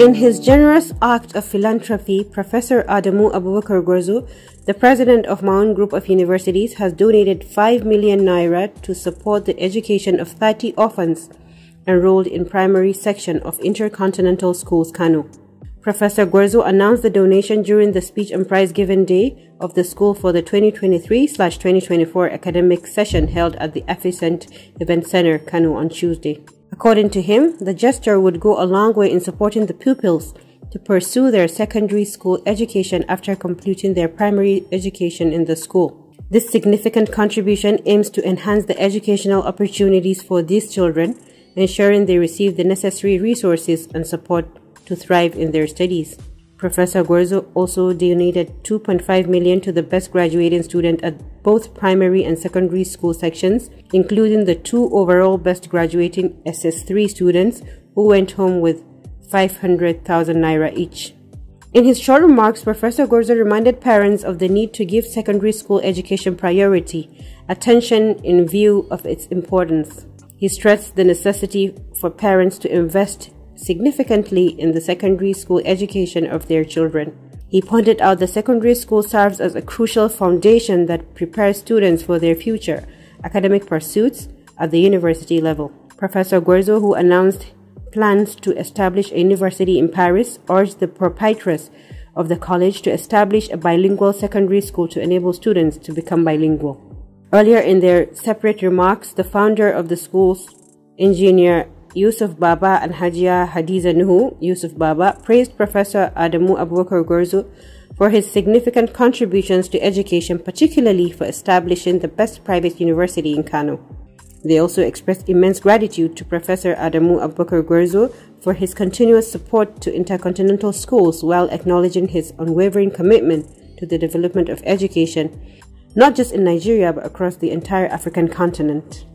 In his generous act of philanthropy, Professor Adamu Abubakar Gwarzo, the president of MAAUN Group of Universities, has donated 5 million naira to support the education of 30 orphans enrolled in primary section of Intercontinental Schools Kano. Professor Gwarzo announced the donation during the speech and prize giving day of the school for the 2023-2024 academic session held at the Afficient Event Center, Kano on Tuesday. According to him, the gesture would go a long way in supporting the pupils to pursue their secondary school education after completing their primary education in the school. This significant contribution aims to enhance the educational opportunities for these children, ensuring they receive the necessary resources and support to thrive in their studies. Professor Gwarzo also donated 2.5 million to the best graduating student at both primary and secondary school sections, including the two overall best graduating SS3 students who went home with 500,000 naira each. In his short remarks, Professor Gwarzo reminded parents of the need to give secondary school education priority, attention in view of its importance. He stressed the necessity for parents to invest significantly in the secondary school education of their children. He pointed out the secondary school serves as a crucial foundation that prepares students for their future academic pursuits at the university level. Professor Gwarzo, who announced plans to establish a university in Paris, urged the proprietress of the college to establish a bilingual secondary school to enable students to become bilingual. Earlier in their separate remarks, the founder of the school's engineer Yusuf Baba and Hajia Hadiza Nuhu Yusuf Baba praised Professor Adamu Abubakar Gwarzo for his significant contributions to education, particularly for establishing the best private university in Kano. They also expressed immense gratitude to Professor Adamu Abubakar Gwarzo for his continuous support to intercontinental schools while acknowledging his unwavering commitment to the development of education, not just in Nigeria but across the entire African continent.